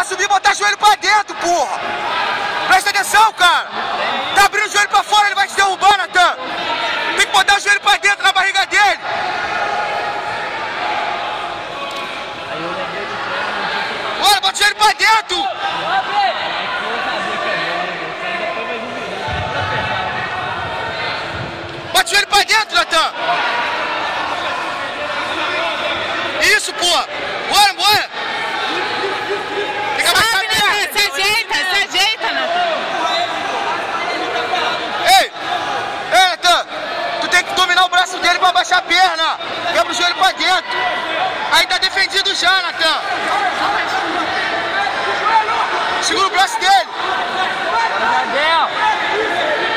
pra subir botar o joelho pra dentro, porra! Presta atenção, cara! Tá abrindo o joelho pra fora, ele vai te derrubar, Natan! Tem que botar o joelho pra dentro na barriga dele! Bora, bota o joelho pra dentro! Bota o joelho pra dentro, Natan! Isso, porra! Bora, bora! Tem que abaixar a Sobe, perna! Natan, se ajeita, se ajeita, Natan. Ei! Ei, Natan! Tu tem que dominar o braço dele pra baixar a perna! Quebra o joelho pra dentro! Aí tá defendido já, Natan! Segura o braço dele!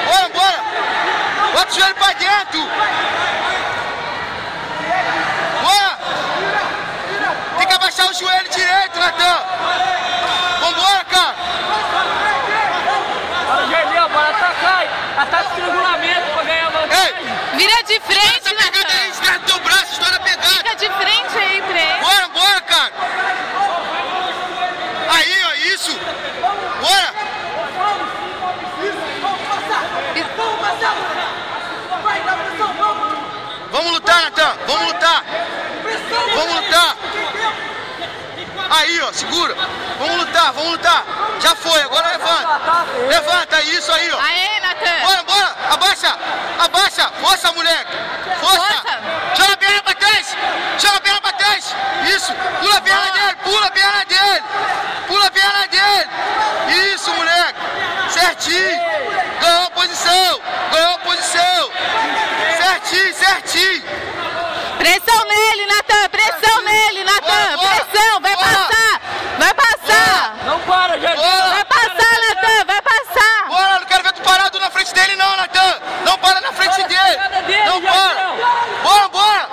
Bora, bora! Bota o joelho pra dentro! Bora! Tem que abaixar o joelho direito, Natan! Vambora, cara! Bora, Jardel, bora atacar. Ataca o estrangulamento pra ganhar vantagem. Ei! Vira de frente, Essa pegada aí, Natan. esquerda do teu braço, estoura a pegada! Fica de frente aí pra ele. Bora, bora, cara! Aí, ó, isso! Bora! Vamos lutar, Natan! Vamos lutar! Vamos lutar! Aí, ó, segura! Vamos lutar, vamos lutar! Já foi, agora levanta! Levanta, isso aí, ó! Aê, Natan. Bora, bora! Abaixa! Abaixa! Força, moleque! Força! Força. Joga a perna pra trás! Joga a perna pra trás! Isso! Pula a perna dele! Pula a perna dele! Pula a perna dele! Isso, moleque! Certinho! Ganhou a posição! Ganhou a posição! Certinho, certinho! Pressão nele, Natan. Pressão nele, Natan. Bora, bora. Pressão. Vai Bora. passar. Vai passar. Não para, Jardel. Bora. Vai passar, Natan. Vai passar. Bora, não quero ver tu parado na frente dele não, Natan! Não para na frente Para, dele! pegada dele, Não Jardel. para! Bora, bora!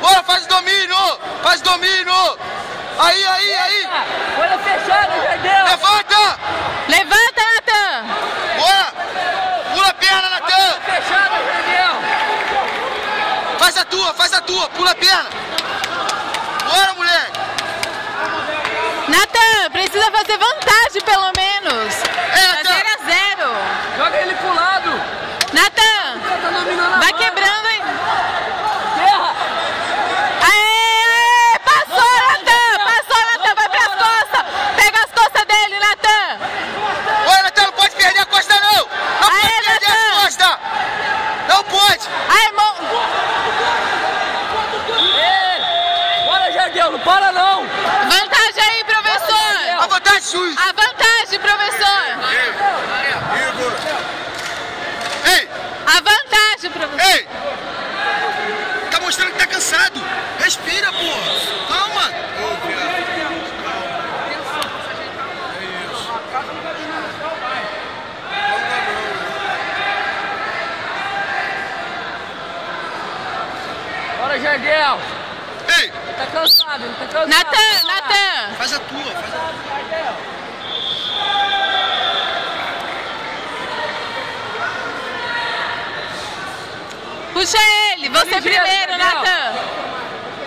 Bora, faz domínio! Faz domínio! Aí, aí, aí! Olha fechada, Jardel. Levanta! Levanta, Natan. Bora! Pula a perna, Natan! Fechada, Jardel. Faz a tua, faz a tua, pula a perna! Bora, moleque! Natan, precisa fazer vantagem pelo menos. Ei, Tá Natan! 0 a 0. Joga ele pro lado. Natan, Tá dominando a vai banda. quebrando aí. Terra. Aê, passou, Natan. Passou, Natan. Vai pras costas. Pega as costas dele, Natan. Bora, Natan, não pode perder a costa não! Não Aê, pode perder Natan. a costa! Não pode! Aí, irmão. Ei, Bora, Jardel. Não para, não. Vantagem aí, professor. A vantagem, juiz! A vantagem, professor. Ei! A vantagem, professor. Ei! Tá mostrando que tá cansado! Respira, porra! Calma! Bora, Jardel. Ei! Ele tá cansado, ele tá cansado. Natan, Natan. Faz a tua, faz a Puxa ele. Você ligeiro, primeiro. Natan.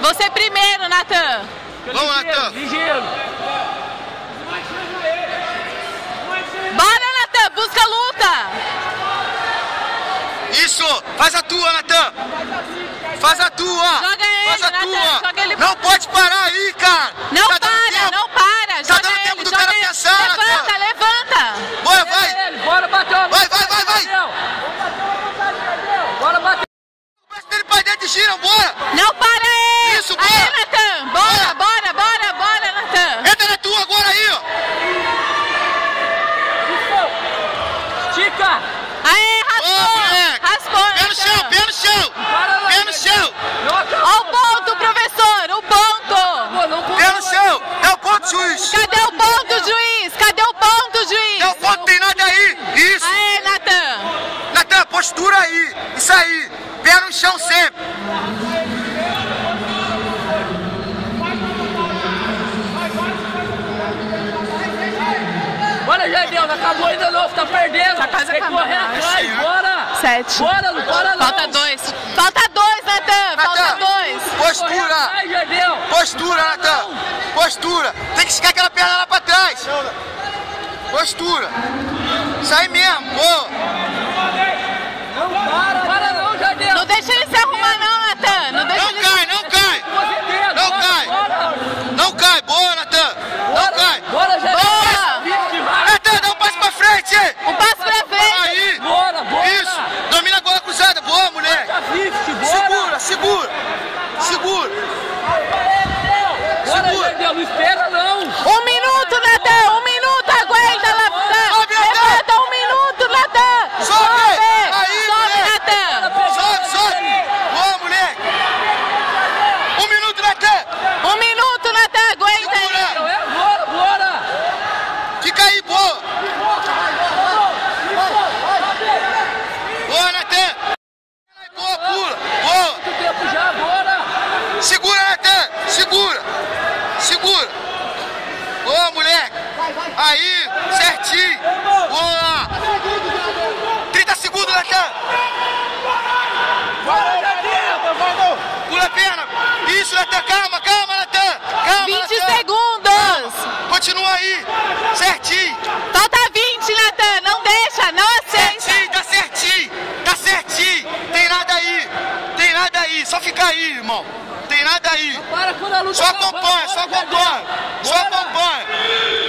Você primeiro, Natan. Vamos, Natan. Ligeiro. Bora, Natan. Busca a luta. Isso! Faz a tua, Natan! Faz a tua! Joga ele, Faz a tua! joga ele- Não pode parar aí, cara! fazer. Bora, Jardel, acabou ainda não, você tá perdendo. Tá quase Tem que correr atrás, bora. Sete. Bora, bora não. Falta dois. Falta dois, Natan, falta dois. Postura. Atrás, é Postura, Natan. Postura. Tem que esticar aquela perna lá pra trás. Postura. Sai mesmo, boa Aí, certinho. Boa. 30 segundos, Natan. Pula a perna. Isso, Natan. Calma, calma, Natan. Calma, 20 Natan. segundos. Continua aí. Certinho. Falta 20, Natan. Não deixa, não aceita. Certinho, tá certinho. Tá certinho. Tem nada aí. Tem nada aí. Só fica aí, irmão. Tem nada aí. Só acompanha, só acompanha. Só acompanha.